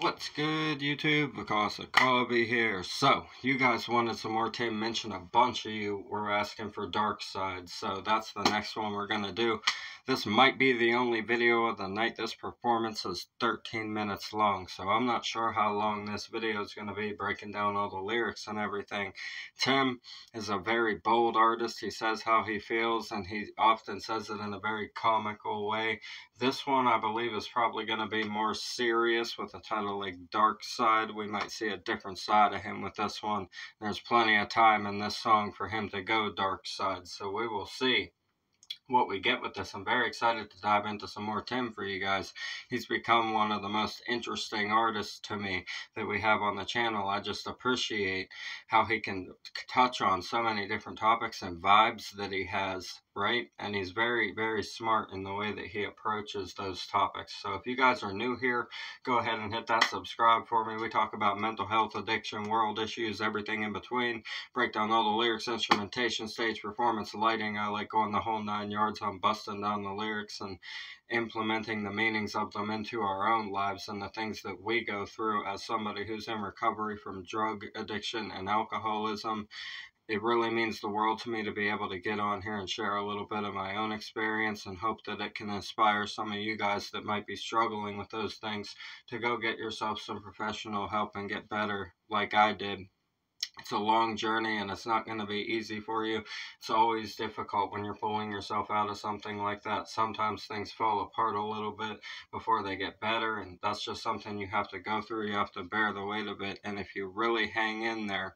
What's good, YouTube? Because of Kobe here. So, you guys wanted some more Tim Minchin. A bunch of you were asking for Dark Side. So, that's the next one we're going to do. This might be the only video of the night. This performance is 13 minutes long. So, I'm not sure how long this video is going to be, breaking down all the lyrics and everything. Tim is a very bold artist. He says how he feels, and he often says it in a very comical way. This one, I believe, is probably going to be more serious with a title like Dark Side. We might see a different side of him with this one. There's plenty of time in this song for him to go dark side, so we will see what we get with this. I'm very excited to dive into some more Tim for you guys. He's become one of the most interesting artists to me that we have on the channel. I just appreciate how he can touch on so many different topics and vibes that he has right? And he's very, very smart in the way that he approaches those topics. So if you guys are new here, go ahead and hit that subscribe for me. We talk about mental health, addiction, world issues, everything in between. Break down all the lyrics, instrumentation, stage performance, lighting. I like going the whole nine yards on busting down the lyrics and implementing the meanings of them into our own lives and the things that we go through as somebody who's in recovery from drug addiction and alcoholism it really means the world to me to be able to get on here and share a little bit of my own experience and hope that it can inspire some of you guys that might be struggling with those things to go get yourself some professional help and get better like I did. It's a long journey and it's not going to be easy for you. It's always difficult when you're pulling yourself out of something like that. Sometimes things fall apart a little bit before they get better, and that's just something you have to go through. You have to bear the weight of it. And if you really hang in there,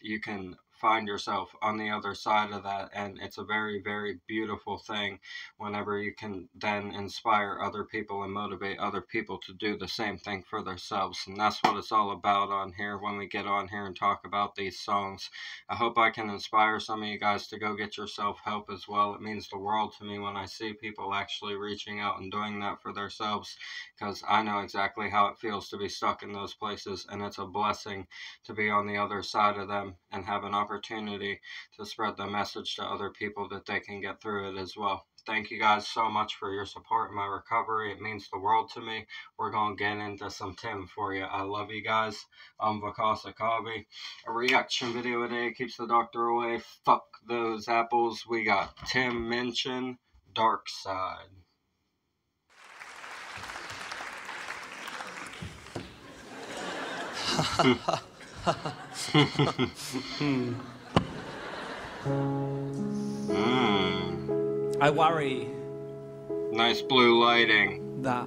you can find yourself on the other side of that. And it's a very, very beautiful thing whenever you can then inspire other people and motivate other people to do the same thing for themselves. And that's what it's all about on here when we get on here and talk about these songs. I hope I can inspire some of you guys to go get yourself help as well. It means the world to me when I see people actually reaching out and doing that for themselves because I know exactly how it feels to be stuck in those places. And it's a blessing to be on the other side of them and have an opportunity opportunity to spread the message to other people that they can get through it as well. Thank you guys so much for your support in my recovery. It means the world to me. We're going to get into some Tim for you. I love you guys. I'm Kabi. A reaction video today keeps the doctor away. Fuck those apples. We got Tim Minchin, Dark Side. mm. I worry. Nice blue lighting. That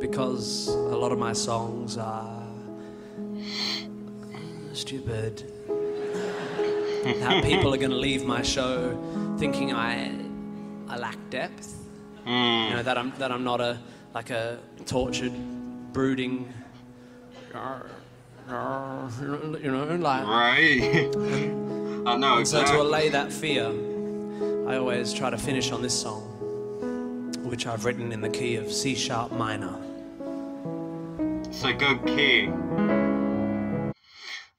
because a lot of my songs are stupid. that people are going to leave my show thinking I I lack depth. Mm. You know that I'm that I'm not a like a tortured, brooding Oh, you know, like. Right. I know. Exactly. So to allay that fear, I always try to finish on this song, which I've written in the key of C sharp minor. It's a good key.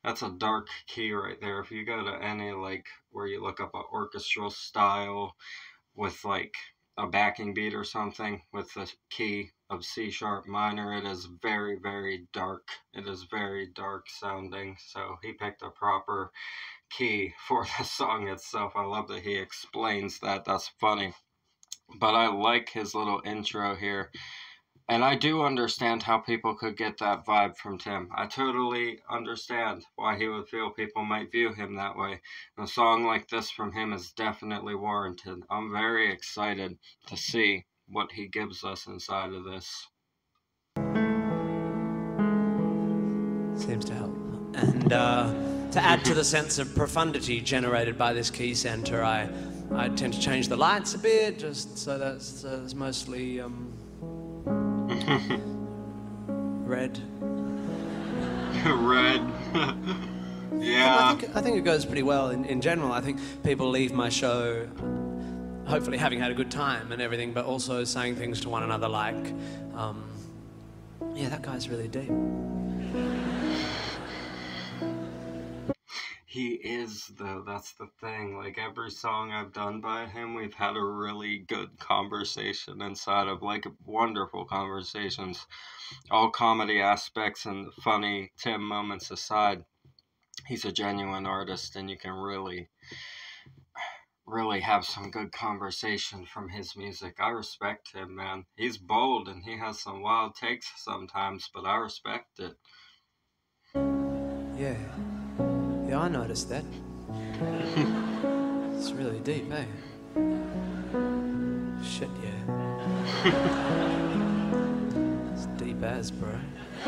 That's a dark key right there. If you go to any like where you look up an orchestral style with like a backing beat or something with the key of C sharp minor. It is very, very dark. It is very dark sounding. So he picked a proper key for the song itself. I love that he explains that. That's funny. But I like his little intro here. And I do understand how people could get that vibe from Tim. I totally understand why he would feel people might view him that way. And a song like this from him is definitely warranted. I'm very excited to see what he gives us inside of this. Seems to help. And uh, to add to the sense of profundity generated by this key center, I, I tend to change the lights a bit, just so that's, uh, it's mostly. Um, Red. Red. yeah. I think, I think, it goes pretty well in, in general. I think people leave my show hopefully having had a good time and everything, but also saying things to one another like, um, yeah, that guy's really deep. He is though. That's the thing. Like every song I've done by him, we've had a really good conversation inside of like wonderful conversations. All comedy aspects and funny Tim moments aside, he's a genuine artist and you can really really have some good conversation from his music. I respect him, man. He's bold and he has some wild takes sometimes, but I respect it. Yeah. Yeah, I noticed that. it's really deep, eh? Shit, yeah. it's deep as, bro.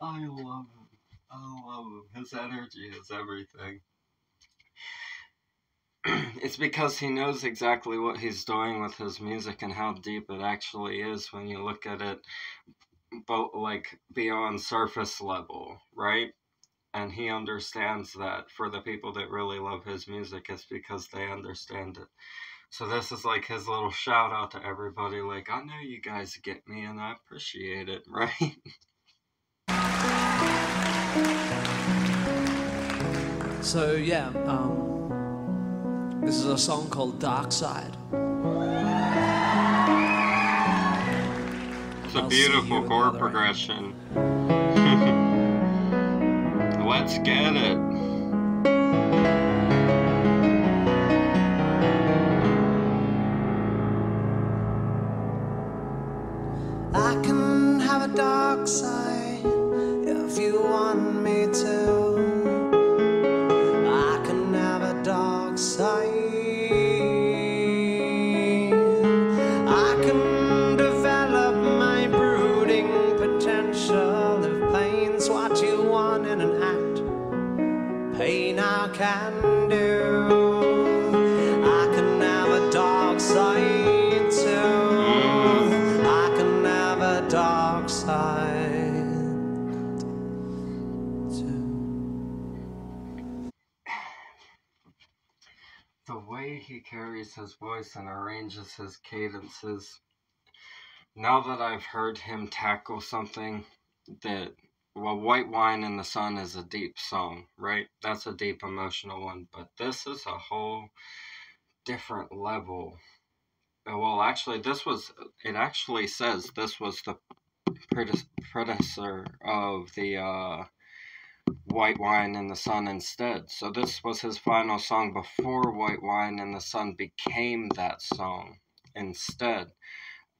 I love him. I love him. His energy is everything. it's because he knows exactly what he's doing with his music and how deep it actually is when you look at it but like beyond surface level, right? And he understands that for the people that really love his music, it's because they understand it. So this is like his little shout out to everybody, like, I know you guys get me and I appreciate it, right? So yeah, um, this is a song called Dark Side. It's a beautiful chord progression. Let's get it. I can have a dark side I can do. I can have a dark side too. I can have a dark side too. The way he carries his voice and arranges his cadences. Now that I've heard him tackle something that well, White Wine in the Sun is a deep song, right? That's a deep emotional one, but this is a whole different level. Uh, Well, actually, this was, it actually says this was the prede- predecessor of the uh, White Wine in the Sun instead. So this was his final song before White Wine in the Sun became that song instead.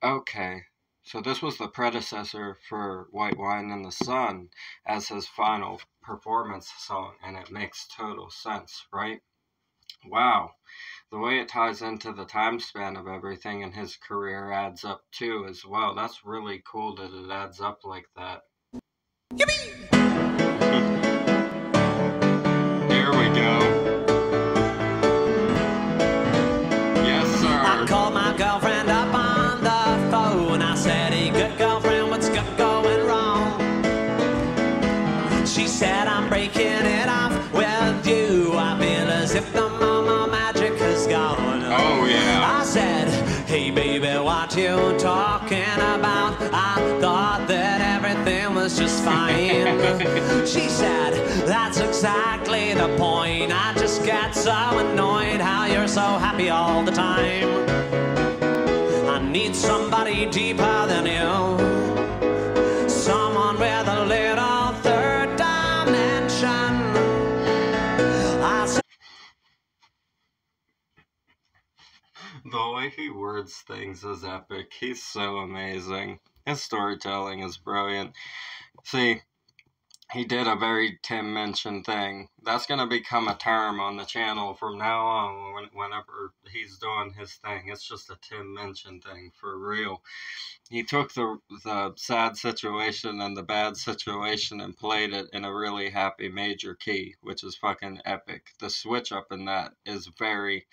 Okay, so this was the predecessor for White Wine in the Sun as his final performance song, and it makes total sense, right? Wow. The way it ties into the time span of everything in his career adds up too as well. That's really cool that it adds up like that. You talking about? I thought that everything was just fine. she said, That's exactly the point. I just get so annoyed how you're so happy all the time. I need somebody deeper than you. The way he words things is epic. He's so amazing. His storytelling is brilliant. See, he did a very Tim Minchin thing. That's going to become a term on the channel from now on when, whenever he's doing his thing. It's just a Tim Minchin thing for real. He took the the sad situation and the bad situation and played it in a really happy major key, which is fucking epic. The switch up in that is very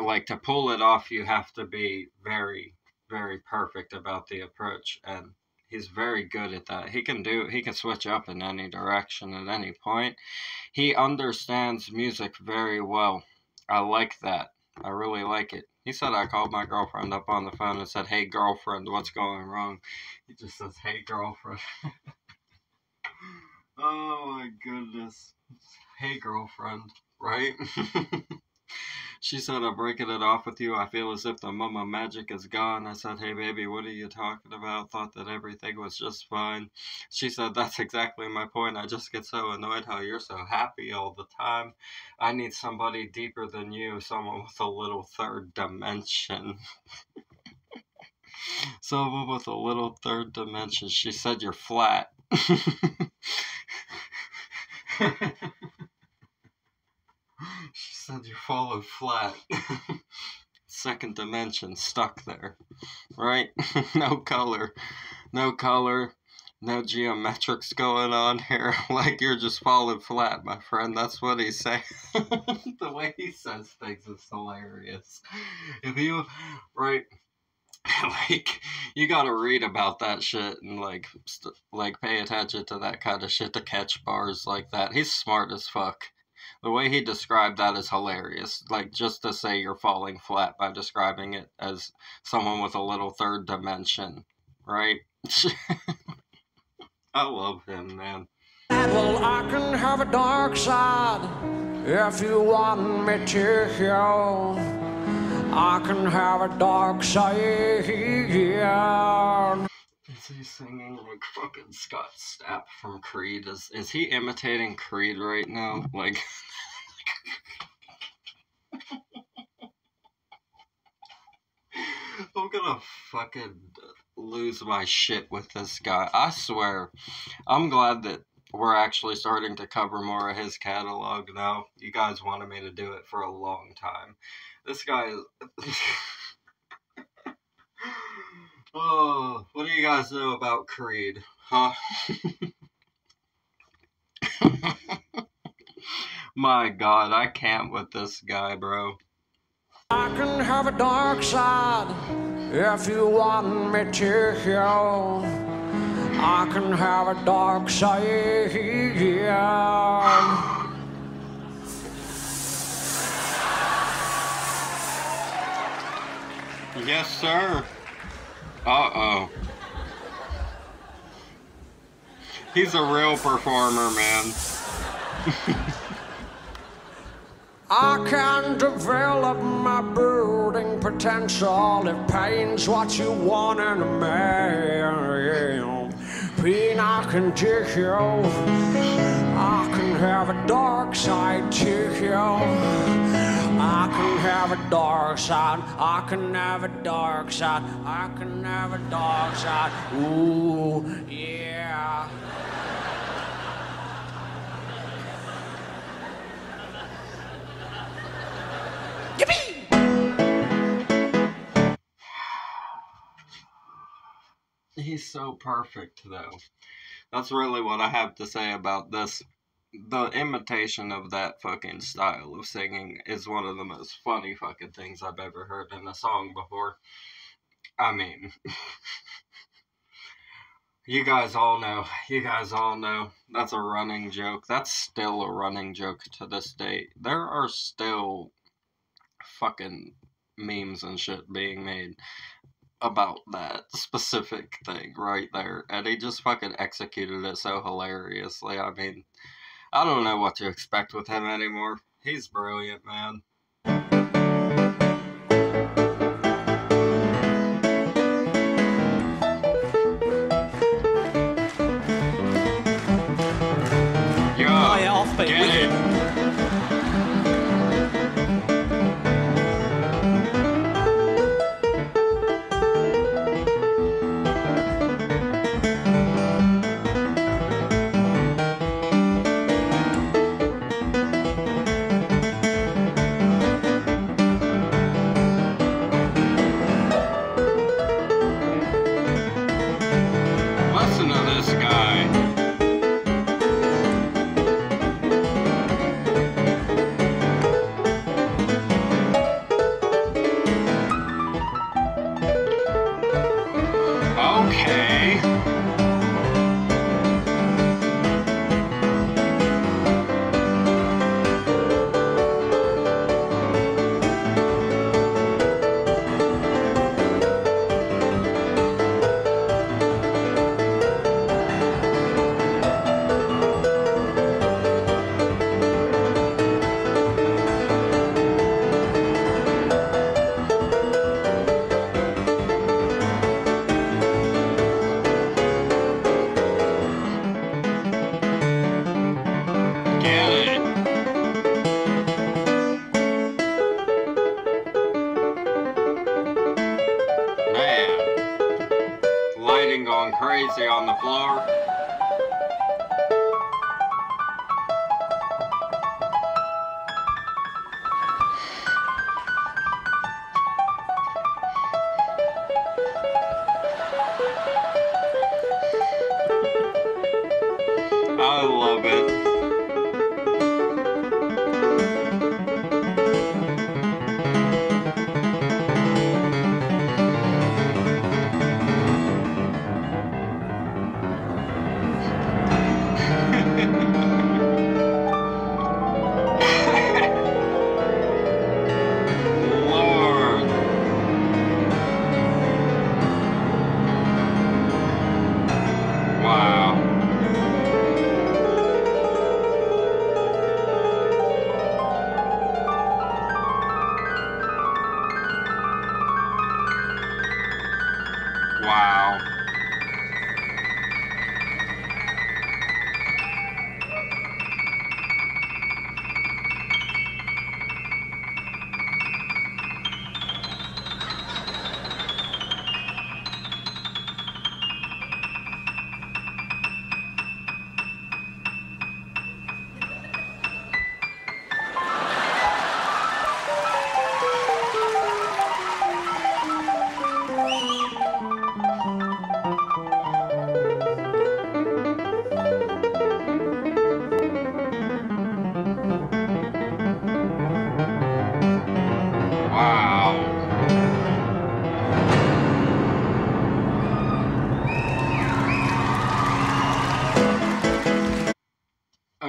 like to pull it off you have to be very very perfect about the approach and he's very good at that. He can do he can switch up in any direction at any point. He understands music very well. I like that. I really like it. He said i called my girlfriend up on the phone and said hey girlfriend what's going wrong he just says hey girlfriend. Oh my goodness. Hey, girlfriend, right? she said, I'm breaking it off with you. I feel as if the mama magic is gone. I said, Hey, baby, what are you talking about? Thought that everything was just fine. She said, That's exactly my point. I just get so annoyed how you're so happy all the time. I need somebody deeper than you, someone with a little third dimension. someone with a little third dimension. She said, You're flat. she said flat. Second dimension stuck there. Right? no color. No color. No geometrics going on here. like you're just falling flat, my friend. That's what he's saying. the way he says things is hilarious. If you, right, like you gotta read about that shit and like like pay attention to that kind of shit to catch bars like that. He's smart as fuck. The way he described that is hilarious. Like just to say you're falling flat by describing it as someone with a little third dimension, right? I love him, man. Well, I can have a dark side if you want me to. I can have a dark side. Is he singing like fucking Scott Stapp from Creed? Is is he imitating Creed right now? Like gonna fucking lose my shit with this guy. I swear. I'm glad that we're actually starting to cover more of his catalog now. You guys wanted me to do it for a long time. This guy is. oh, what do you guys know about Creed? Huh? My god, I can't with this guy, bro. I can have a dark side if you want me to. I can have a dark side. Yes, sir. Uh oh. He's a real performer, man. I can develop my brooding potential if pain's what you want in a man. Pain I can do. I can have a dark side too. I can have a dark side. I can have a dark side. I can have a dark side. Ooh, yeah. He's so perfect, though. That's really what I have to say about this. The imitation of that fucking style of singing is one of the most funny fucking things I've ever heard in a song before. I mean, you guys all know. You guys all know. That's a running joke. That's still a running joke to this day. There are still fucking memes and shit being made about that specific thing right there. And he just fucking executed it so hilariously. I mean, I don't know what to expect with him anymore. He's brilliant, man.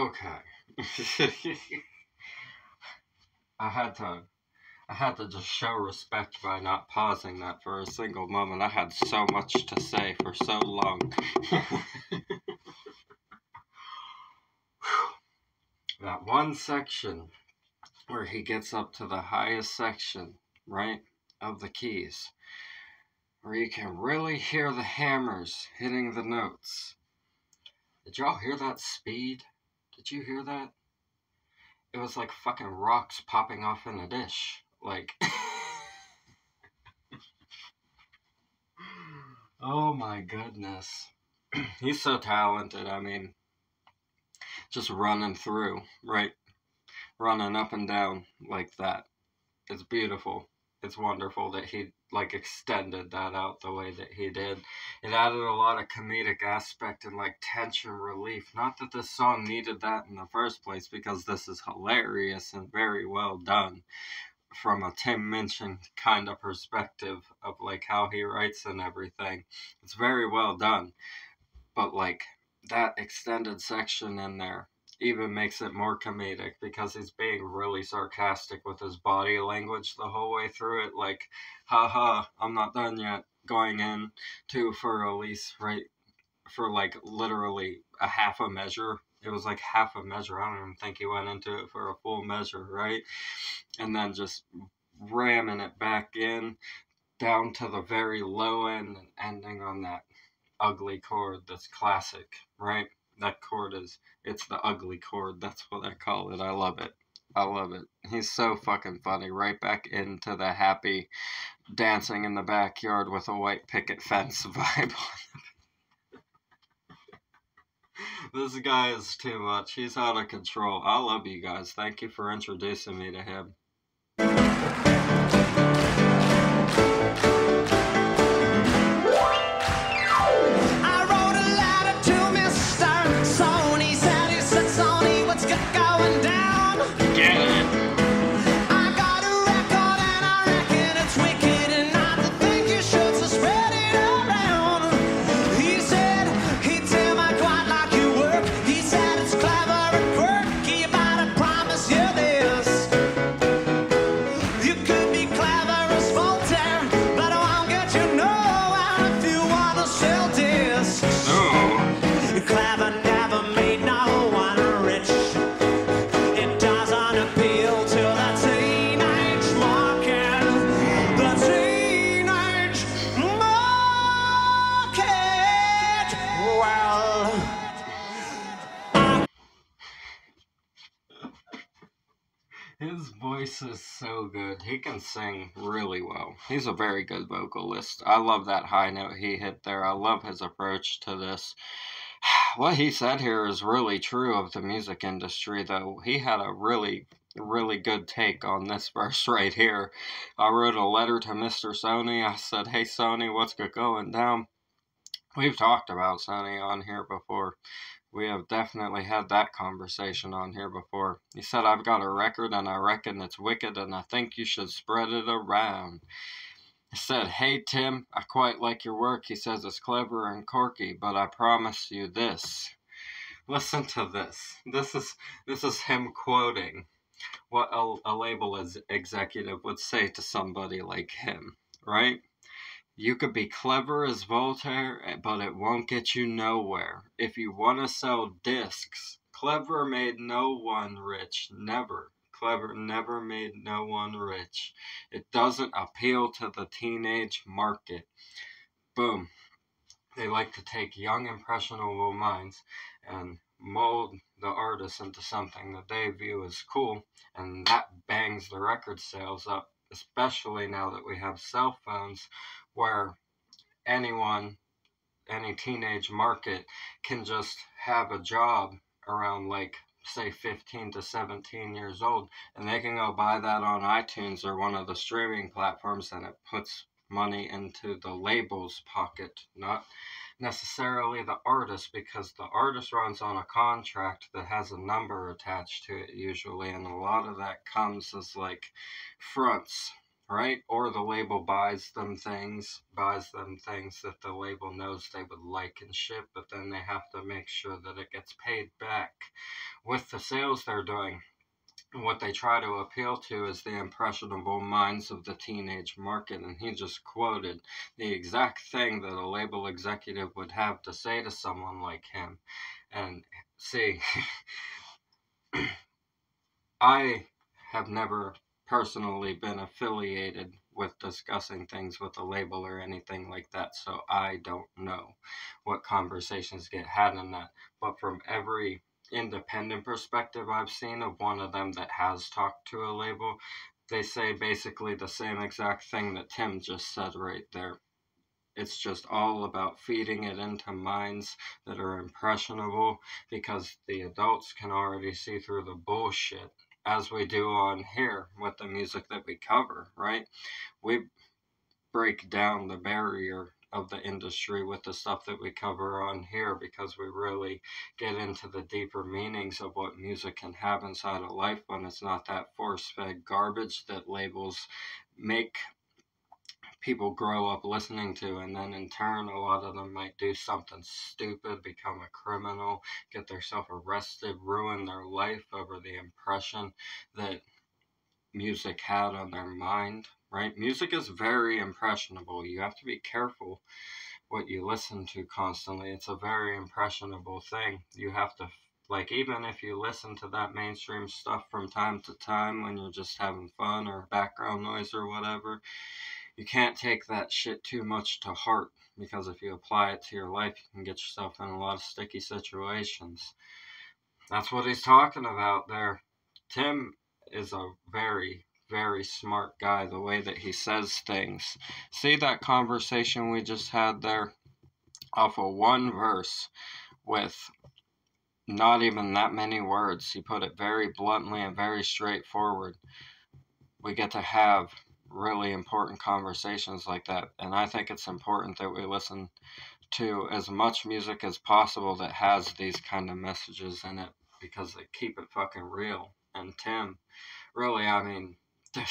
Okay. I had to I had to just show respect by not pausing that for a single moment. I had so much to say for so long. that one section where he gets up to the highest section, right, of the keys, where you can really hear the hammers hitting the notes. Did y'all hear that speed? Did you hear that? It was like fucking rocks popping off in a dish. Like. oh my goodness. He's so talented. I mean, just running through, right? Running up and down like that. It's beautiful. It's wonderful that he like extended that out the way that he did. It added a lot of comedic aspect and like tension relief. Not that this song needed that in the first place because this is hilarious and very well done from a Tim Minchin kind of perspective of like how he writes and everything. It's very well done. But like that extended section in there even makes it more comedic because he's being really sarcastic with his body language the whole way through it. Like, haha, I'm not done yet. Going in to Für Elise, right? For like literally a half a measure. It was like half a measure. I don't even think he went into it for a full measure, right? And then just ramming it back in down to the very low end and ending on that ugly chord that's classic, right? That chord is it's the ugly chord. That's what I call it. I love it. I love it. He's so fucking funny. Right back into the happy dancing in the backyard with a white picket fence vibe this guy is too much. He's out of control. I love you guys. Thank you for introducing me to him. Sing really well. He's a very good vocalist. I love that high note he hit there. I love his approach to this. What he said here is really true of the music industry, though. He had a really, really good take on this verse right here. I wrote a letter to Mr. Sony. I said, Hey, Sony, what's going down? We've talked about Sony on here before. We have definitely had that conversation on here before. He said, I've got a record and I reckon it's wicked and I think you should spread it around. He said, Hey Tim, I quite like your work. He says it's clever and quirky, but I promise you this. Listen to this. This is this is him quoting what a, a label as executive would say to somebody like him, right? You could be clever as Voltaire, eh, but it won't get you nowhere. If you want to sell discs, clever made no one rich, never. Clever never made no one rich. It doesn't appeal to the teenage market. Boom. They like to take young, impressionable minds and mold the artist into something that they view as cool, and that bangs the record sales up, especially now that we have cell phones where anyone, any teenage market can just have a job around like say 15 to 17 years old and they can go buy that on iTunes or one of the streaming platforms and it puts money into the label's pocket not necessarily the artist because the artist runs on a contract that has a number attached to it usually and a lot of that comes as like fronts right? Or the label buys them things, buys them things that the label knows they would like and ship, but then they have to make sure that it gets paid back with the sales they're doing. What they try to appeal to is the impressionable minds of the teenage market, and he just quoted the exact thing that a label executive would have to say to someone like him. And see, I have never personally been affiliated with discussing things with a label or anything like that, so I don't know what conversations get had in that. But from every independent perspective I've seen of one of them that has talked to a label, they say basically the same exact thing that Tim just said right there. It's just all about feeding it into minds that are impressionable because the adults can already see through the bullshit as we do on here with the music that we cover, right? We break down the barrier of the industry with the stuff that we cover on here because we really get into the deeper meanings of what music can have inside of life when it's not that force fed garbage that labels make people grow up listening to, and then in turn, a lot of them might do something stupid, become a criminal, get themselves arrested, ruin their life over the impression that music had on their mind, right? Music is very impressionable. You have to be careful what you listen to constantly. It's a very impressionable thing. You have to like even if you listen to that mainstream stuff from time to time when you're just having fun or background noise or whatever, you can't take that shit too much to heart because if you apply it to your life, you can get yourself in a lot of sticky situations. That's what he's talking about there. Tim is a very, very smart guy, the way that he says things. See that conversation we just had there? Off of one verse with not even that many words. He put it very bluntly and very straightforward. We get to have really important conversations like that. And I think it's important that we listen to as much music as possible that has these kind of messages in it because they keep it fucking real. And Tim, really, I mean,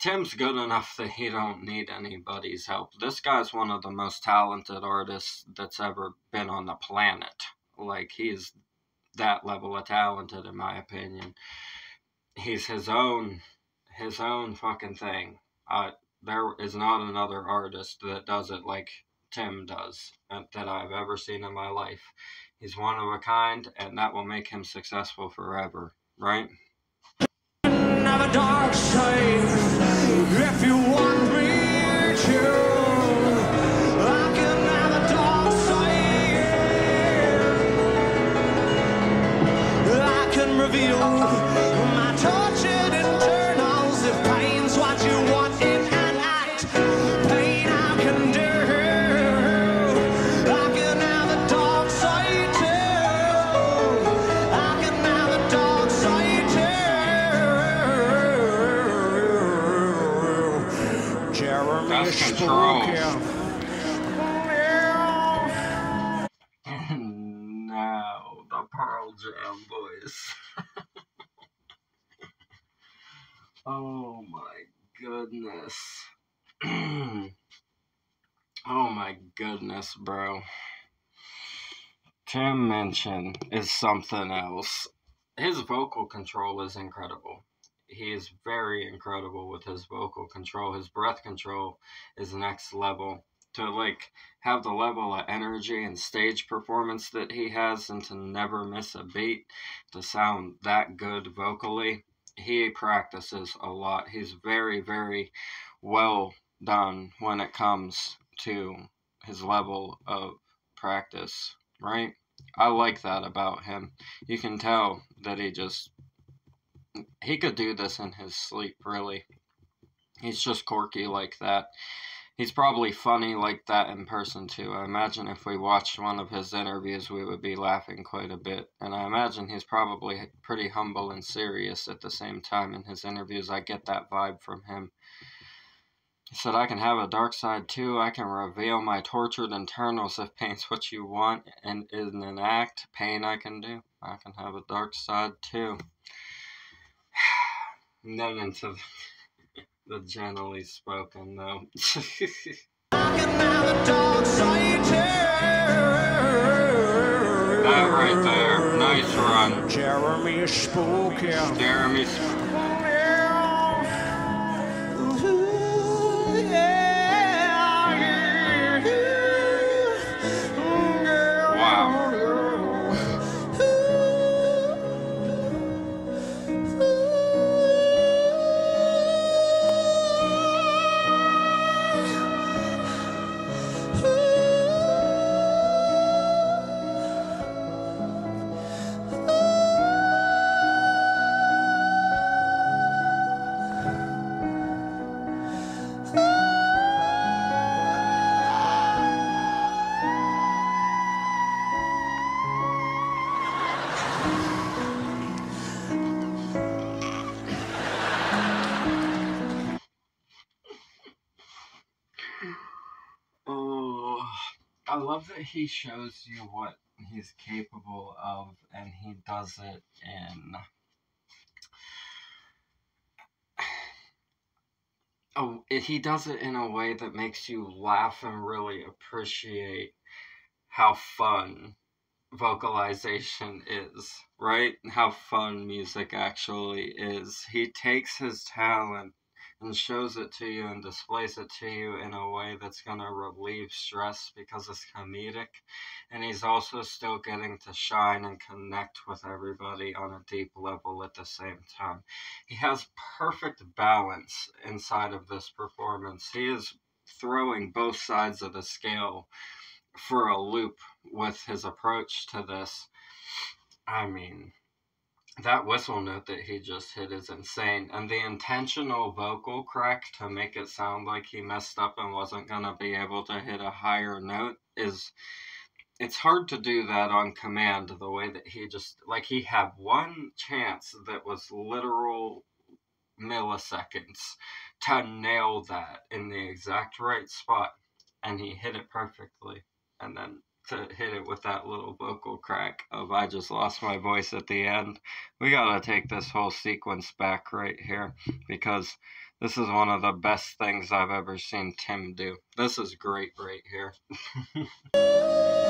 Tim's good enough that he don't need anybody's help. This guy's one of the most talented artists that's ever been on the planet. Like he's that level of talented in my opinion. He's his own his own fucking thing. Uh, there is not another artist that does it like Tim does uh, that I've ever seen in my life. He's one of a kind, and that will make him successful forever, right? A dark oh my goodness, bro. Tim Minchin is something else. His vocal control is incredible. He is very incredible with his vocal control. His breath control is next level. To like have the level of energy and stage performance that he has and to never miss a beat, to sound that good vocally, he practices a lot. He's very, very well done when it comes to his level of practice, right? I like that about him. You can tell that he just he could do this in his sleep, really. He's just quirky like that. He's probably funny like that in person too. I imagine if we watched one of his interviews, we would be laughing quite a bit. And I imagine he's probably pretty humble and serious at the same time in his interviews. I get that vibe from him. He said, I can have a dark side too. I can reveal my tortured internals if pain's what you want. And in an act, pain I can do. I can have a dark side too. And then into the gently spoken though. that right there. Nice run. Jeremy Spooky. Jeremy love that he shows you what he's capable of, and he does it in. Oh, he does it in a way that makes you laugh and really appreciate how fun vocalization is, right? How fun music actually is. He takes his talent and shows it to you and displays it to you in a way that's going to relieve stress because it's comedic. And he's also still getting to shine and connect with everybody on a deep level at the same time. He has perfect balance inside of this performance. He is throwing both sides of the scale for a loop with his approach to this. I mean, that whistle note that he just hit is insane. And the intentional vocal crack to make it sound like he messed up and wasn't going to be able to hit a higher note is. It's hard to do that on command the way that he just. Like, he had one chance that was literal milliseconds to nail that in the exact right spot. And he hit it perfectly. And then to hit it with that little vocal crack of I just lost my voice at the end. We gotta take this whole sequence back right here because this is one of the best things I've ever seen Tim do. This is great right here.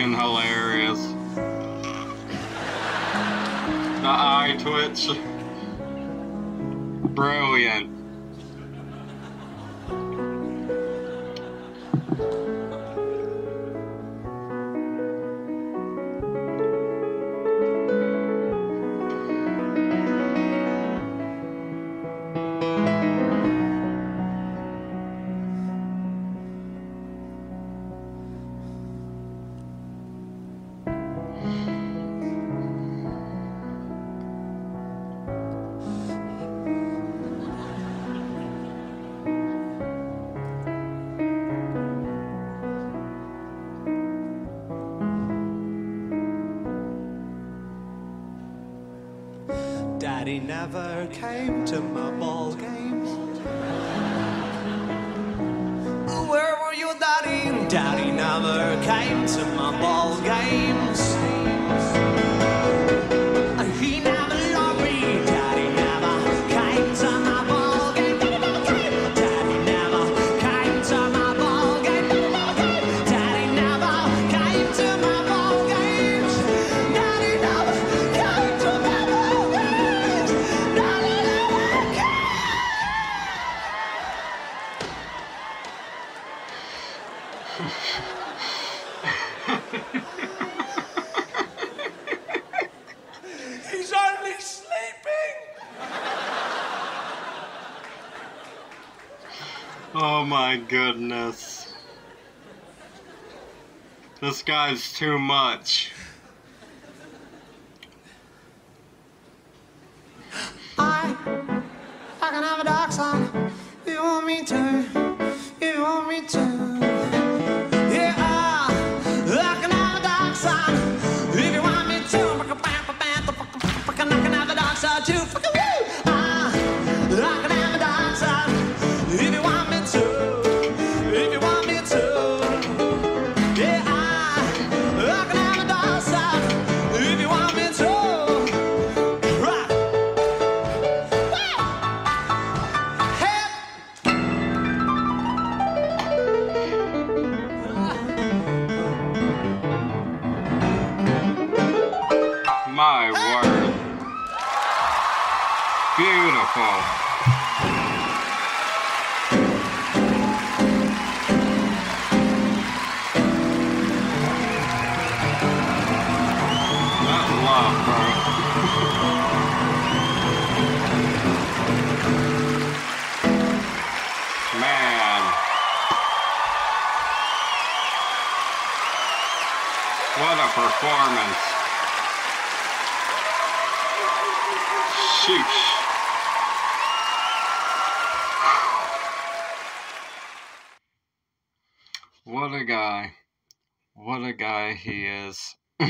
Fucking hilarious. The eye twitch. Brilliant. Daddy never came to my ball games. My goodness. This guy's too much. I, I can have a dark. You want me to? What a guy. What a guy he is.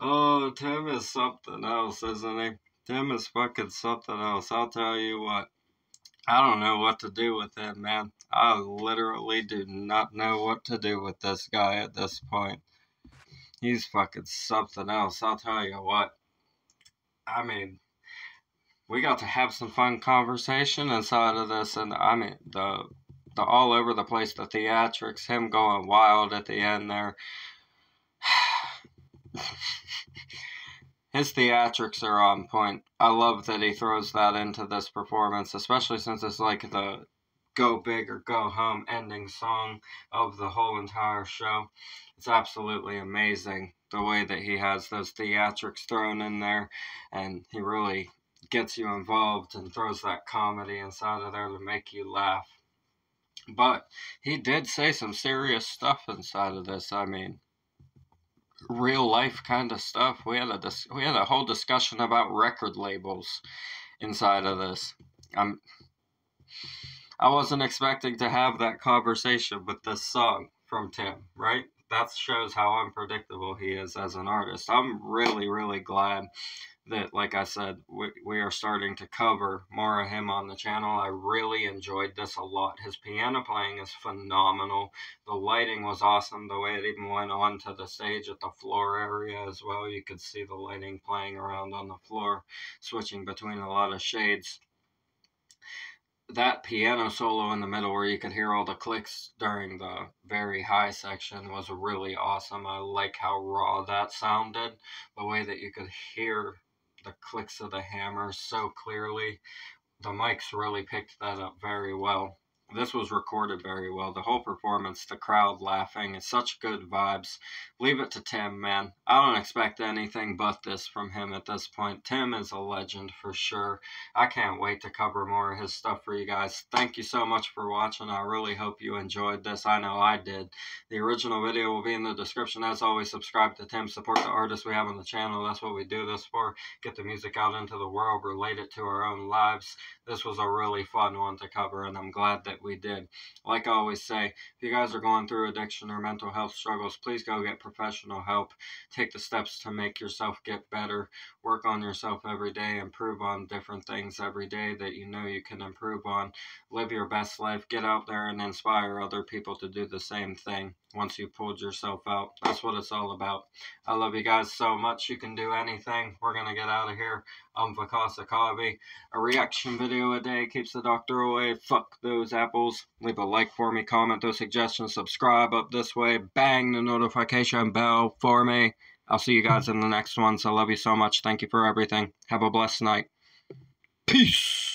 oh, Tim is something else, isn't he? Tim is fucking something else. I'll tell you what. I don't know what to do with him, man. I literally do not know what to do with this guy at this point. He's fucking something else. I'll tell you what. I mean, we got to have some fun conversation inside of this, and I mean the the all over the place, the theatrics, him going wild at the end there. His theatrics are on point. I love that he throws that into this performance, especially since it's like the go big or go home ending song of the whole entire show. It's absolutely amazing the way that he has those theatrics thrown in there, and he really gets you involved and throws that comedy inside of there to make you laugh. But he did say some serious stuff inside of this. I mean, real life kind of stuff. We had a dis- we had a whole discussion about record labels inside of this. I'm I wasn't expecting to have that conversation with this song from Tim, right? That shows how unpredictable he is as an artist. I'm really, really glad that, like I said, we, we are starting to cover more of him on the channel. I really enjoyed this a lot. His piano playing is phenomenal. The lighting was awesome. The way it even went onto the stage at the floor area as well. You could see the lighting playing around on the floor, switching between a lot of shades that piano solo in the middle where you could hear all the clicks during the very high section was really awesome. I like how raw that sounded. The way that you could hear the clicks of the hammer so clearly. The mics really picked that up very well. This was recorded very well. The whole performance, the crowd laughing, it's such good vibes. Leave it to Tim, man. I don't expect anything but this from him at this point. Tim is a legend for sure. I can't wait to cover more of his stuff for you guys. Thank you so much for watching. I really hope you enjoyed this. I know I did. The original video will be in the description. As always, subscribe to Tim. Support the artists we have on the channel. That's what we do this for. Get the music out into the world, relate it to our own lives. This was a really fun one to cover, and I'm glad that that we did. Like I always say, if you guys are going through addiction or mental health struggles, please go get professional help. Take the steps to make yourself get better. Work on yourself every day. Improve on different things every day that you know you can improve on. Live your best life. Get out there and inspire other people to do the same thing once you pulled yourself out. That's what it's all about. I love you guys so much. You can do anything. We're going to get out of here. I'm Vakasa Kavi. A reaction video a day keeps the doctor away. Fuck those apples. Leave a like for me, comment those suggestions, subscribe up this way, bang the notification bell for me. I'll see you guys in the next one. So I love you so much. Thank you for everything. Have a blessed night. Peace.